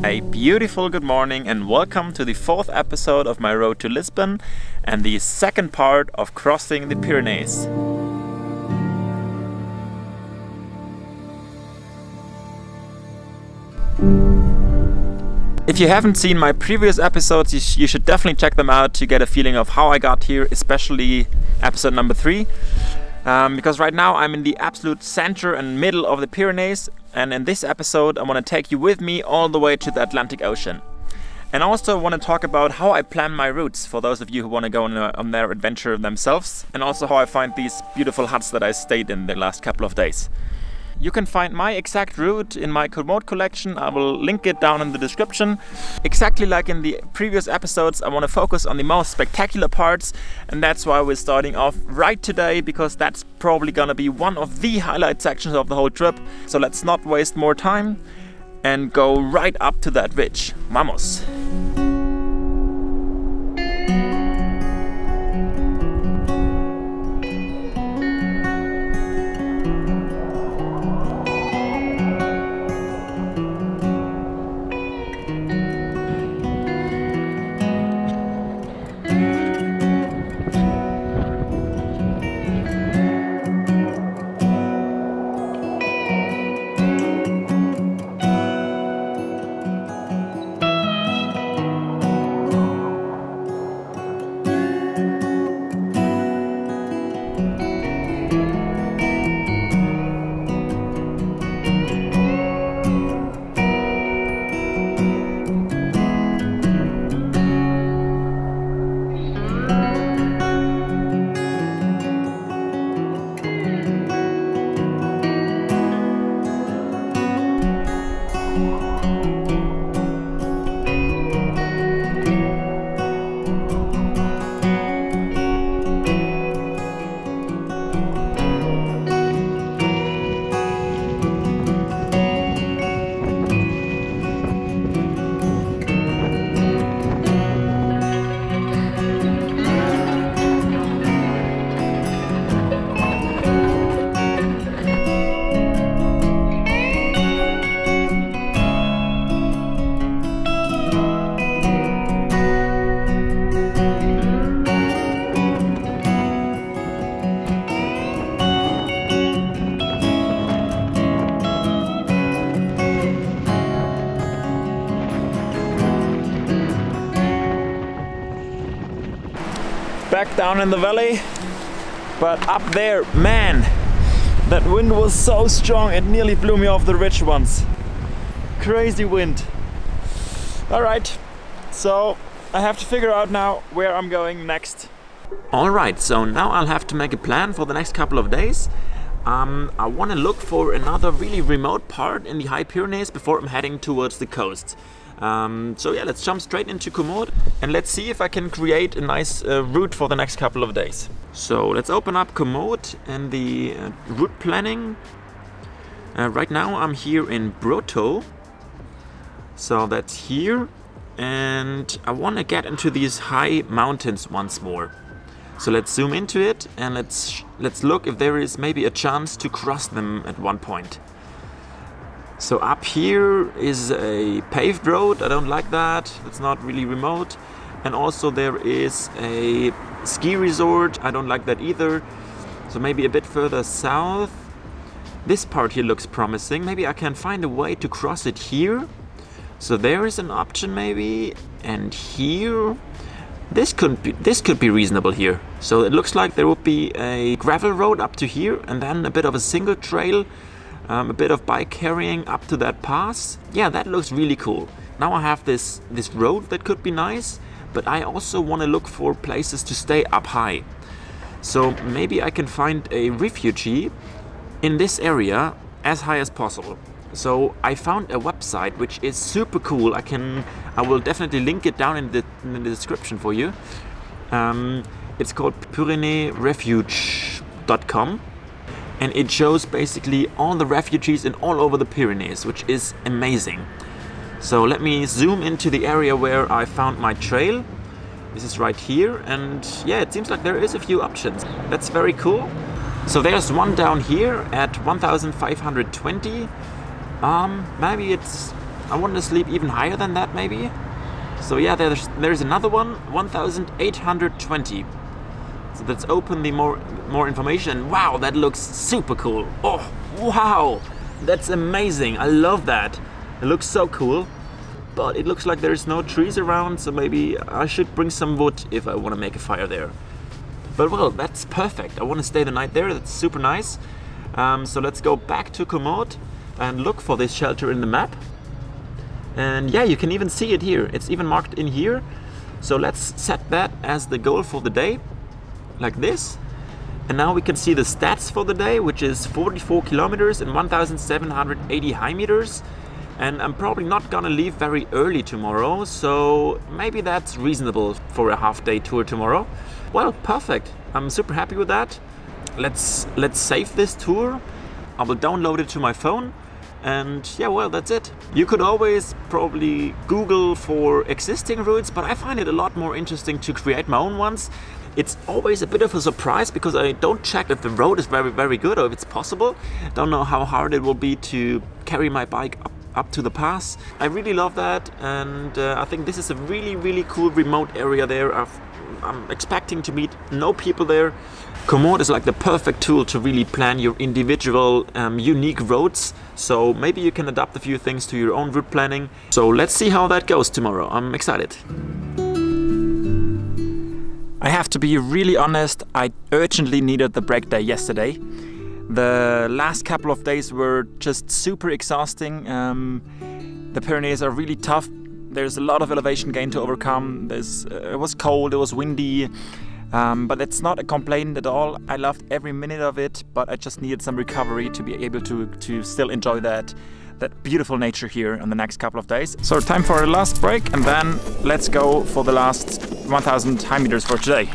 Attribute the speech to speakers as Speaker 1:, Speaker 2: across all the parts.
Speaker 1: A beautiful good morning and welcome to the fourth episode of my road to Lisbon and the second part of crossing the Pyrenees. If you haven't seen my previous episodes, you, sh you, should definitely check them out to get a feeling of how I got here, especially episode number three. Um, because right now I'm in the absolute center and middle of the Pyrenees, and in this episode I want to take you with me all the way to the Atlantic Ocean. And also want to talk about how I plan my routes for those of you who want to go on, a, on their adventure themselves, and also how I find these beautiful huts that I stayed in the last couple of days. You can find my exact route in my Komoot collection. I will link it down in the description. Exactly like in the previous episodes, I want to focus on the most spectacular parts and that's why we're starting off right today because that's probably gonna be one of the highlight sections of the whole trip. So let's not waste more time and go right up to that ridge. Vamos! Down in the valley. But up there, man, that wind was so strong it nearly blew me off the ridge once. Crazy wind. Alright, so I have to figure out now where I'm going next. Alright, so now I'll have to make a plan for the next couple of days. Um, I want to look for another really remote part in the High Pyrenees before I'm heading towards the coast. Um, so yeah, let's jump straight into Komoot and let's see if I can create a nice uh, route for the next couple of days. So let's open up Komoot and the uh, route planning. Uh, right now I'm here in Broto. So that's here and I want to get into these high mountains once more. So let's zoom into it and let's let's look if there is maybe a chance to cross them at one point. So up here is a paved road. I don't like that. It's not really remote. And also there is a ski resort. I don't like that either. So maybe a bit further south. This part here looks promising. Maybe I can find a way to cross it here. So there is an option maybe. And here this could be this could be reasonable here. So it looks like there would be a gravel road up to here and then a bit of a single trail um, a bit of bike carrying up to that pass. Yeah, that looks really cool. Now I have this, this road that could be nice, but I also want to look for places to stay up high. So maybe I can find a refugio in this area as high as possible. So I found a website which is super cool. I can, I will definitely link it down in the, in the description for you. Um, it's called PyreneeRefuge.com and it shows basically all the refugios in all over the Pyrenees, which is amazing. So let me zoom into the area where I found my trail. This is right here, and yeah, it seems like there is a few options. That's very cool. So there's one down here at 1520. Um, maybe it's, I want to sleep even higher than that maybe. So yeah, there's, there's another one, 1820. So let's open the more, more information. Wow, that looks super cool. Oh, wow, that's amazing. I love that. It looks so cool. But it looks like there's no trees around, so maybe I should bring some wood if I want to make a fire there. But well, that's perfect. I want to stay the night there. That's super nice. Um, so let's go back to Komoot and look for this shelter in the map. And yeah, you can even see it here. It's even marked in here. So let's set that as the goal for the day, like this. And now we can see the stats for the day, which is 44 kilometers and 1,780 high meters. And I'm probably not gonna leave very early tomorrow, so maybe that's reasonable for a half day tour tomorrow. Well, perfect. I'm super happy with that. Let's let's save this tour. I will download it to my phone and yeah, well, that's it. You could always probably Google for existing routes, but I find it a lot more interesting to create my own ones. It's always a bit of a surprise because I don't check if the road is very, very good or if it's possible. Don't know how hard it will be to carry my bike up up to the pass. I really love that and uh, I think this is a really really cool remote area there. i am expecting to meet no people there. Komoot is like the perfect tool to really plan your individual um, unique roads so maybe you can adapt a few things to your own route planning. So let's see how that goes tomorrow. I'm excited. I have to be really honest, I urgently needed the break day yesterday. The last couple of days were just super exhausting. Um, the Pyrenees are really tough. There's a lot of elevation gain to overcome. There's, uh, it was cold, it was windy, um, but it's not a complaint at all. I loved every minute of it, but I just needed some recovery to be able to, to still enjoy that that beautiful nature here in the next couple of days. So time for a last break and then let's go for the last 1000 high meters for today.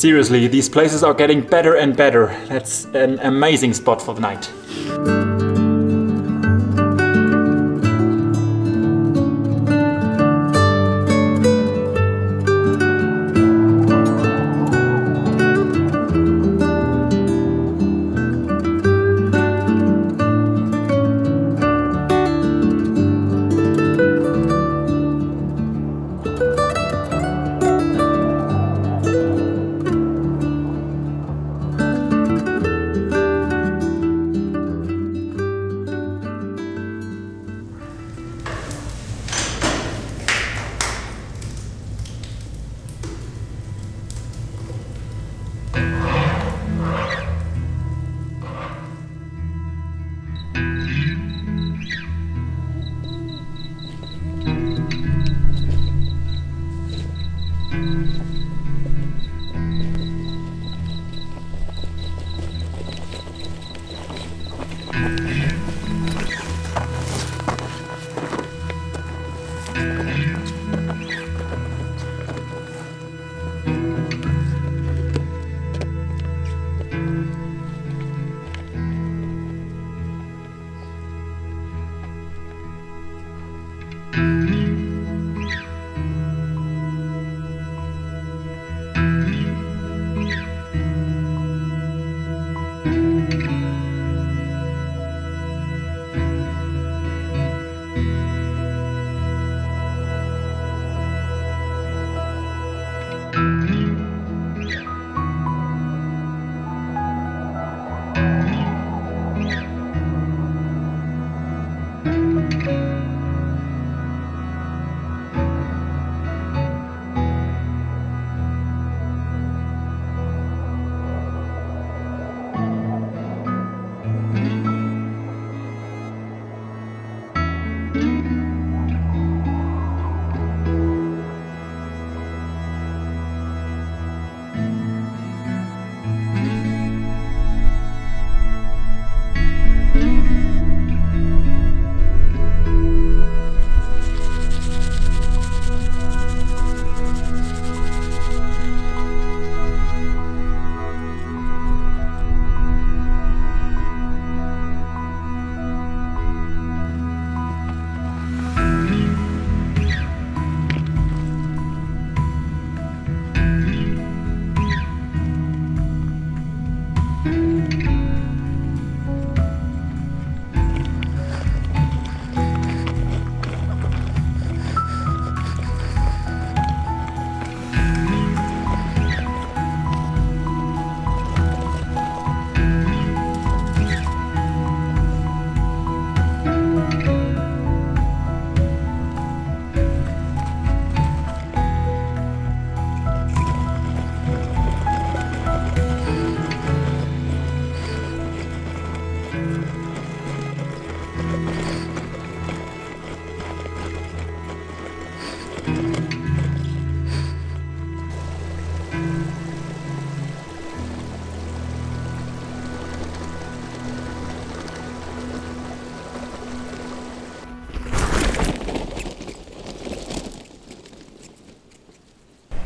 Speaker 1: Seriously, these places are getting better and better. That's an amazing spot for the night.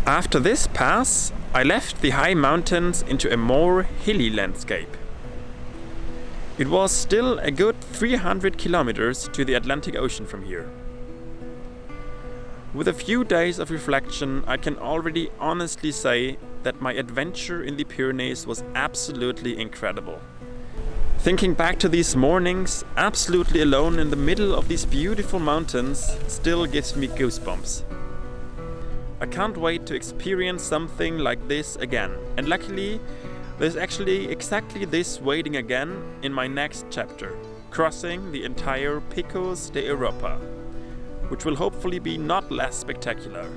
Speaker 1: After this pass, I left the high mountains into a more hilly landscape. It was still a good 300 kilometers to the Atlantic Ocean from here. With a few days of reflection, I can already honestly say that my adventure in the Pyrenees was absolutely incredible. Thinking back to these mornings, absolutely alone in the middle of these beautiful mountains, still gives me goosebumps. I can't wait to experience something like this again, and luckily, there's actually exactly this waiting again in my next chapter, crossing the entire Picos de Europa, which will hopefully be not less spectacular.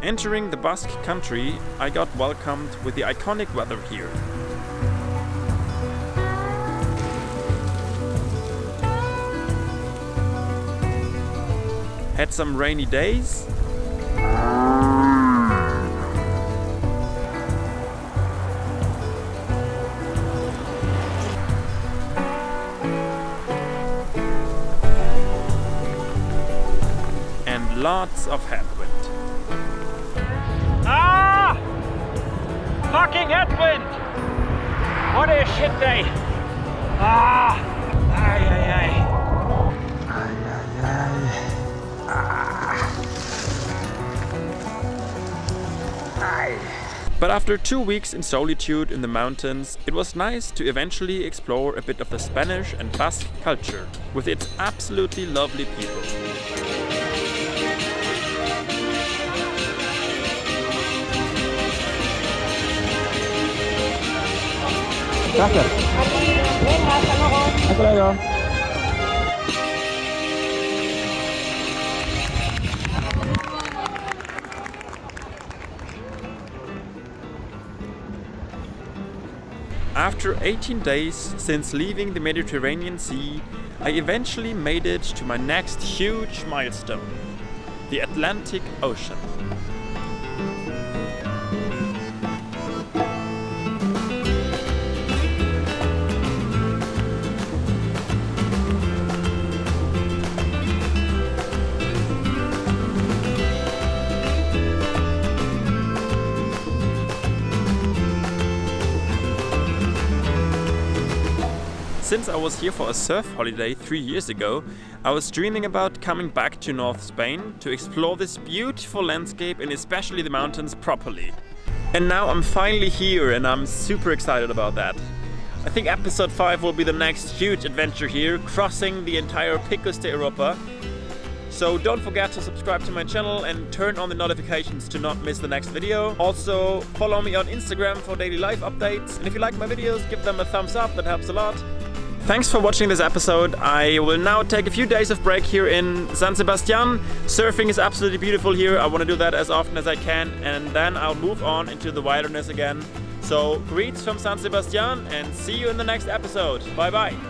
Speaker 1: Entering the Basque country, I got welcomed with the iconic weather here. Had some rainy days. And lots of headwind. Ah! Fucking headwind! What a shit day! Ah! But after two weeks in solitude in the mountains, it was nice to eventually explore a bit of the Spanish and Basque culture with its absolutely lovely people.
Speaker 2: Gracias. Hasta luego.
Speaker 1: After 18 days since leaving the Mediterranean Sea, I eventually made it to my next huge milestone the Atlantic Ocean. Since I was here for a surf holiday three years ago, I was dreaming about coming back to North Spain to explore this beautiful landscape and especially the mountains properly. And now I'm finally here and I'm super excited about that. I think episode 5 will be the next huge adventure here, crossing the entire Picos de Europa. So don't forget to subscribe to my channel and turn on the notifications to not miss the next video. Also follow me on Instagram for daily life updates. And if you like my videos, give them a thumbs up, that helps a lot. Thanks for watching this episode. I will now take a few days of break here in San Sebastian. Surfing is absolutely beautiful here. I want to do that as often as I can and then I'll move on into the wilderness again. So greets from San Sebastian and see you in the next episode. Bye bye.